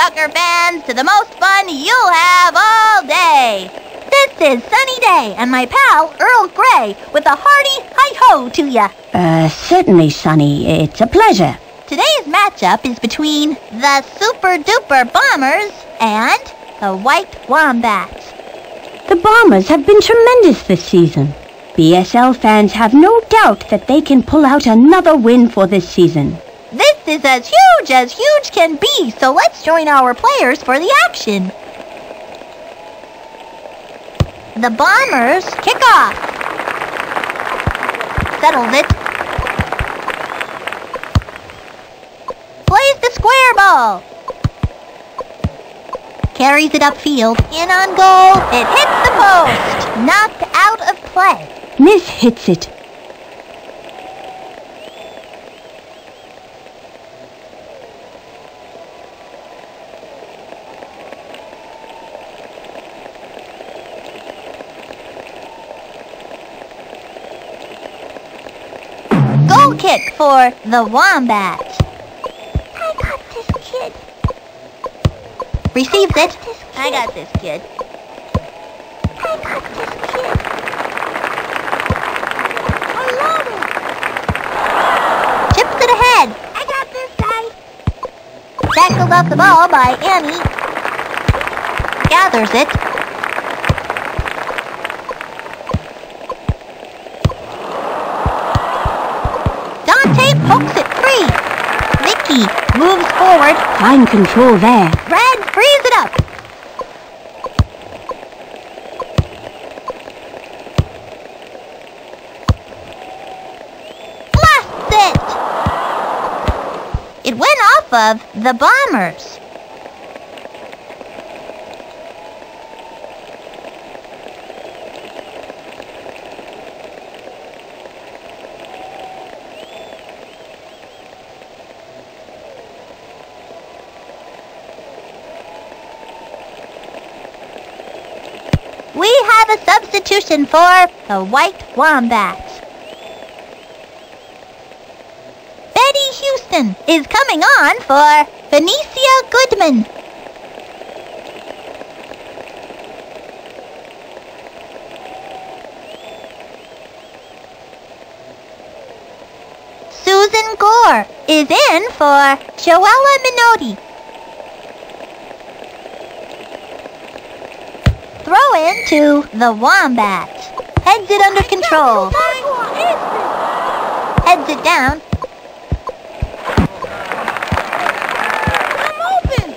Tiger fans, to the most fun you'll have all day. This is Sunny Day and my pal Earl Grey with a hearty hi-ho to ya. Uh, certainly, Sunny. It's a pleasure. Today's matchup is between the Super Duper Bombers and the White Wombats. The Bombers have been tremendous this season. BSL fans have no doubt that they can pull out another win for this season. Is as huge as huge can be, so let's join our players for the action. The Bombers kick off. Settles it. Plays the square ball. Carries it upfield. In on goal. It hits the post. Knocked out of play. Miss hits it. Goal kick for the Wombats. I got this kid. Receives it. I got this kid. I got this kid. I love it. Chips it ahead. I got this guy. Tackled off the ball by Annie. Gathers it. Pokes it free. Vicky moves forward. Fine control there. Red frees it up. Blasts it. It went off of the bombers. We have a substitution for the White Wombat. Betty Houston is coming on for Benicia Goodman. Susan Gore is in for Joella Minotti. Throw in to the Wombats. Heads it under control. Heads it down. I'm open.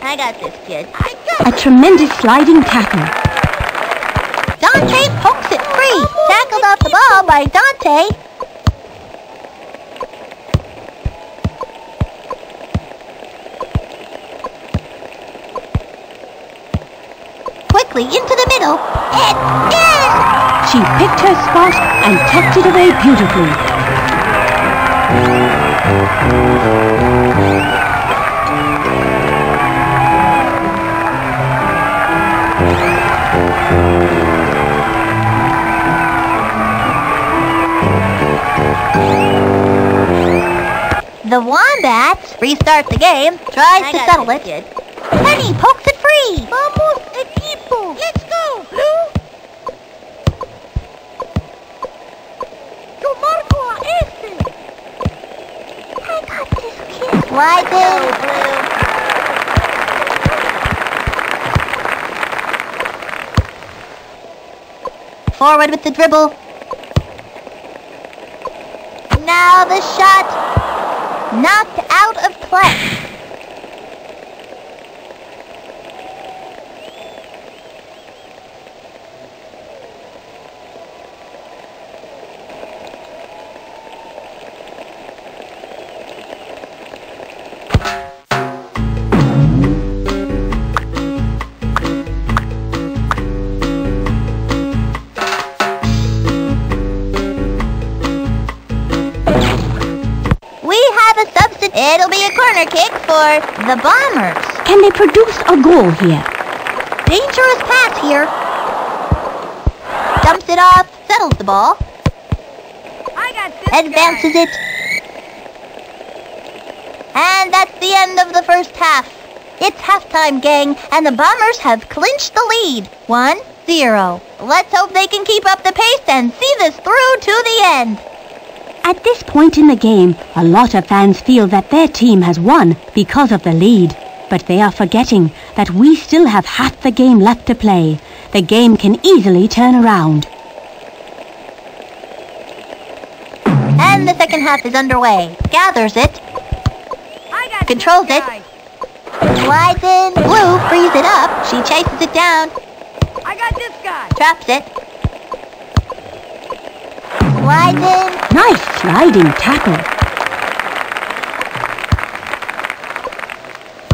I got this, kid. Got A tremendous sliding tackle. Dante pokes it free. Tackled off the ball by Dante. Quickly into the middle. It is! She picked her spot and tucked it away beautifully. The Wombat, restart the game, tries to settle it. Penny pokes it free. Vamos, equipo. Let's go, Blue. Yo marco a este. I got this kid. Slide in. Forward with the dribble. Now the shot. Knocked out of play. Corner kick for the Bombers. Can they produce a goal here? Dangerous pass here. Dumps it off, settles the ball. I got this Advances it. And that's the end of the first half. It's halftime, gang, and the Bombers have clinched the lead. One, zero. Let's hope they can keep up the pace and see this through to the end. At this point in the game, a lot of fans feel that their team has won because of the lead. But they are forgetting that we still have half the game left to play. The game can easily turn around. And the second half is underway. Gathers it, I got Controls this it. guy. slides in. Blue frees it up. She chases it down, I got this guy. traps it. Slides in. Nice sliding tackle.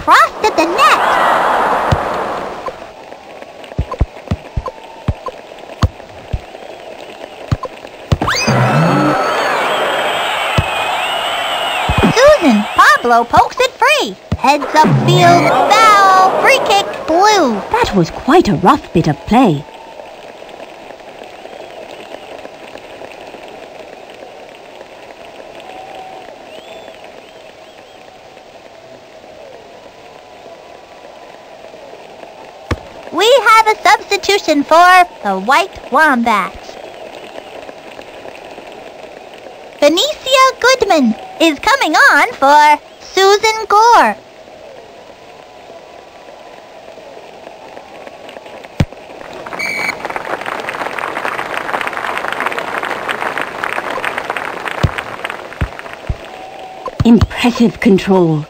Crossed at the net. Susan, Pablo pokes it free. Heads up field, foul, free kick, blue. That was quite a rough bit of play. We have a for the White Wombats. Benicia Goodman is coming on for Susan Gore. Impressive control.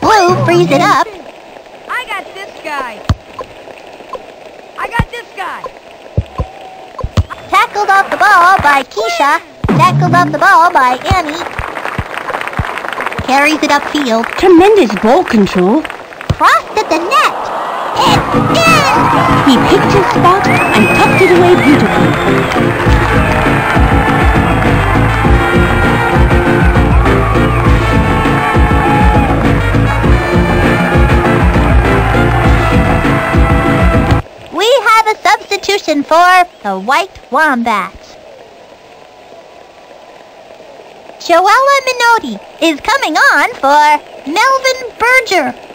Blue frees it up. I got this guy. I got this guy. Tackled off the ball by Keisha. Tackled off the ball by Annie. Carries it upfield. Tremendous ball control. Crossed at the net. It's in! He picked his spot and tucked it away beautifully. For the White Wombats. Joella Minotti is coming on for Melvin Berger.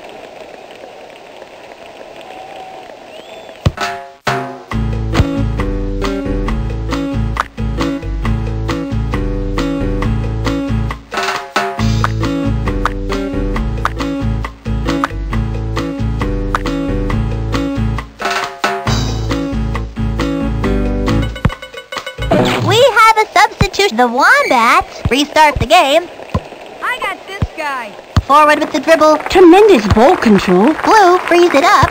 A substitution. The Wombats restart the game. I got this guy. Forward with the dribble. Tremendous ball control. Blue frees it up.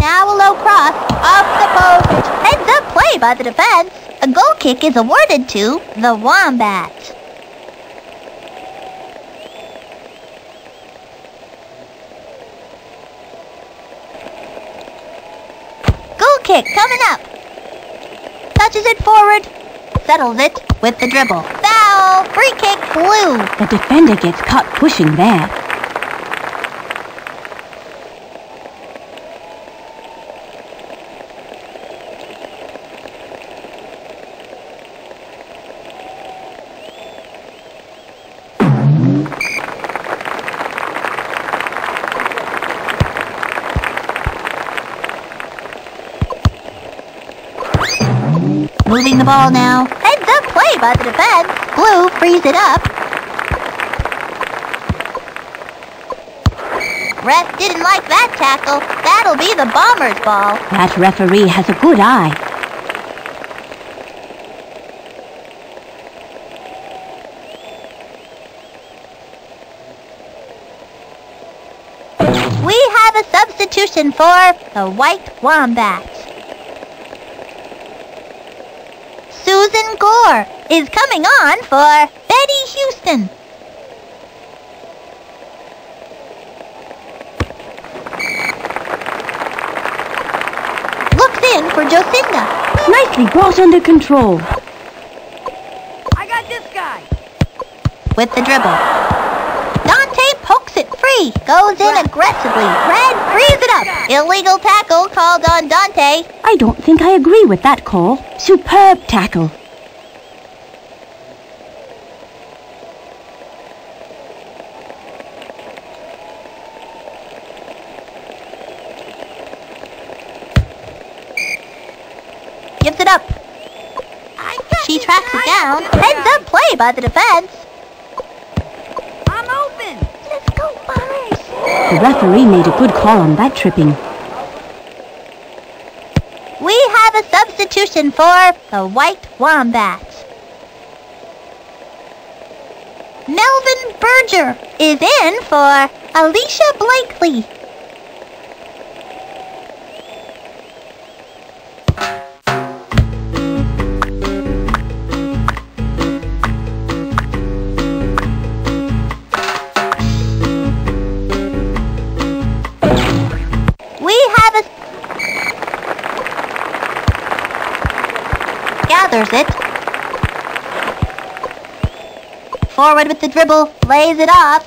Now a low cross off the post. Heads up play by the defense. A goal kick is awarded to the Wombats. Goal kick coming up. Touches it forward. Settles it with the dribble. Foul. Free kick blue. The defender gets caught pushing there. Moving the ball now. Heads up play by the defense. Blue frees it up. Ref didn't like that tackle. That'll be the Bombers' ball. That referee has a good eye. We have a substitution for the White Wombats. Susan Gore is coming on for Betty Houston. Looks in for Jocinda. Nicely brought under control. I got this guy. with the dribble. Free, goes in aggressively. Red frees it up. Illegal tackle called on Dante. I don't think I agree with that call. Superb tackle. Gives it up. She tracks it down. Heads up play by the defense. The referee made a good call on that tripping. We have a substitution for the White Wombat. Melvin Berger is in for Alicia Blakely. Gathers it. Forward with the dribble, lays it off.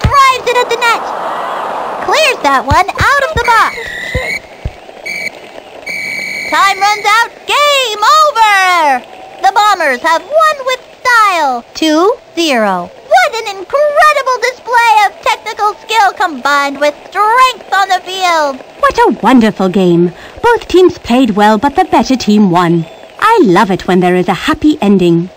Drives it at the net. Clears that one out of the box. Time runs out. Game over! The Bombers have won with style. 2-0. What an incredible display of technical skill combined with strength on the field. What a wonderful game. Both teams played well, but the better team won. I love it when there is a happy ending.